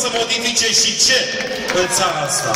să modifice și ce în țara asta.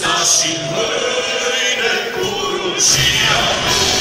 nas in mâine cu rușia lui.